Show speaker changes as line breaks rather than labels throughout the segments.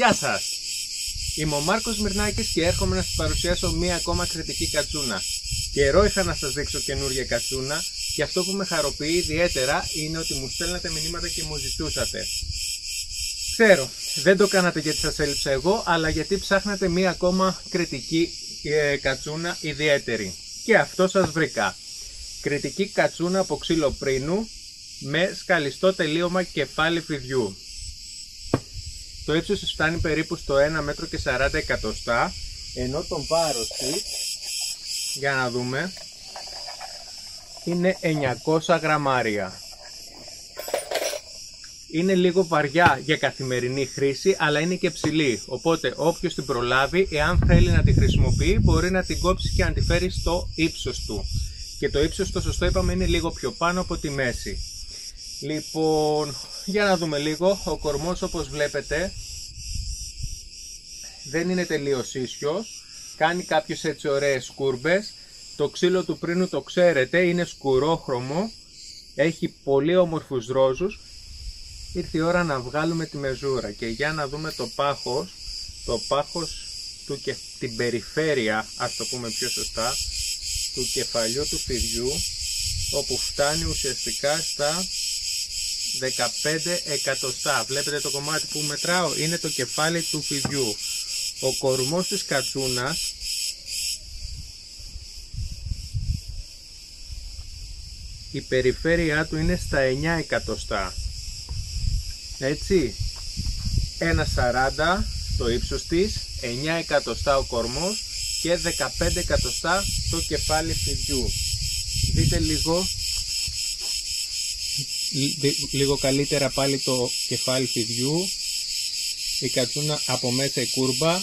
Γεια σας! Είμαι ο Μάρκος Μυρνάκης και έρχομαι να σας παρουσιάσω μία ακόμα κριτική κατσούνα. Καιρό είχα να σας δείξω καινούργια κατσούνα και αυτό που με χαροποιεί ιδιαίτερα είναι ότι μου στέλνατε μηνύματα και μου ζητούσατε. Ξέρω, δεν το κάνατε γιατί σας έλειψα εγώ, αλλά γιατί ψάχνατε μία ακόμα κριτική ε, κατσούνα ιδιαίτερη. Και αυτό σας βρήκα. Κριτική κατσούνα από ξύλο πρίνου με σκαλιστό τελείωμα κεφάλι φιδιού. Το ύψος της φτάνει περίπου στο 1 μέτρο και 40 εκατοστά, ενώ το βάρος της, για να δούμε, είναι 900 γραμμάρια. Είναι λίγο βαριά για καθημερινή χρήση, αλλά είναι και ψηλή, οπότε όποιος την προλάβει, εάν θέλει να τη χρησιμοποιεί, μπορεί να την κόψει και να τη φέρει στο ύψος του. Και το ύψος το σωστό είπαμε είναι λίγο πιο πάνω από τη μέση. Λοιπόν, για να δούμε λίγο. Ο κορμός όπως βλέπετε δεν είναι τελείως ίσιος. Κάνει κάποιες έτσι ωραίες κούρμπες. Το ξύλο του πρίνου το ξέρετε, είναι σκουρόχρωμο. Έχει πολύ όμορφους ρόζους. Ήρθε η ώρα να βγάλουμε τη μεζούρα και για να δούμε το πάχος. Το πάχος του και την περιφέρεια, ας το πούμε πιο σωστά, του κεφαλιού του φιδιού όπου φτάνει ουσιαστικά στα 15 εκατοστά. Βλέπετε το κομμάτι που μετράω είναι το κεφάλι του φιδιού. Ο κορμός της κατσούνας η περιφέρειά του είναι στα 9 εκατοστά. Έτσι, 1,40 το ύψος της, 9 εκατοστά ο κορμός και 15 εκατοστά το κεφάλι φιδιού. Δείτε λίγο λίγο καλύτερα πάλι το κεφάλι φιδιού η κατσούνα από μέσα η κούρμπα.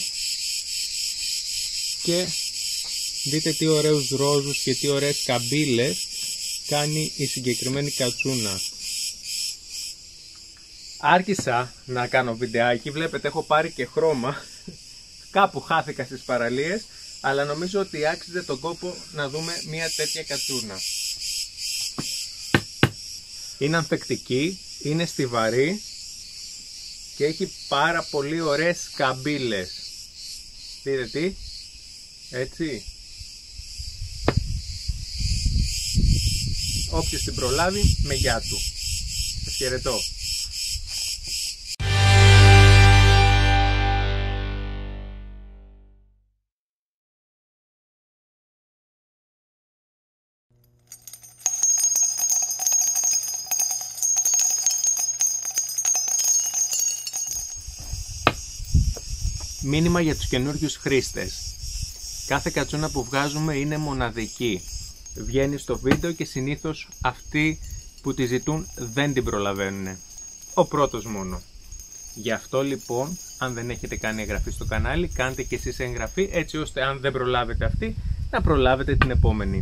Και δείτε τι ωραίους ρόζους και τι ωραίες καμπύλες κάνει η συγκεκριμένη κατσούνα. Άρχισα να κάνω βιντεάκι. Βλέπετε έχω πάρει και χρώμα. Κάπου χάθηκα στις παραλίες αλλά νομίζω ότι άξιζε τον κόπο να δούμε μια τέτοια κατσούνα είναι ανθεκτική, είναι στιβαρή και έχει πάρα πολύ ωραίες καμπύλες. Δείτε τι, έτσι. Όποιος την προλάβει, με γεια του. Σας χαιρετώ. Μήνυμα για τους καινούριους χρήστες. Κάθε κατσούνα που βγάζουμε είναι μοναδική. Βγαίνει στο βίντεο και συνήθως αυτοί που τη ζητούν δεν την προλαβαίνουν. Ο πρώτος μόνο. Γι' αυτό λοιπόν, αν δεν έχετε κάνει εγγραφή στο κανάλι, κάντε και εσείς εγγραφή έτσι ώστε αν δεν προλάβετε αυτή, να προλάβετε την επόμενη.